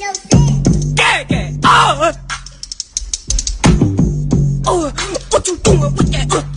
no sense. Ah. Oh, what you doing with that? Uh,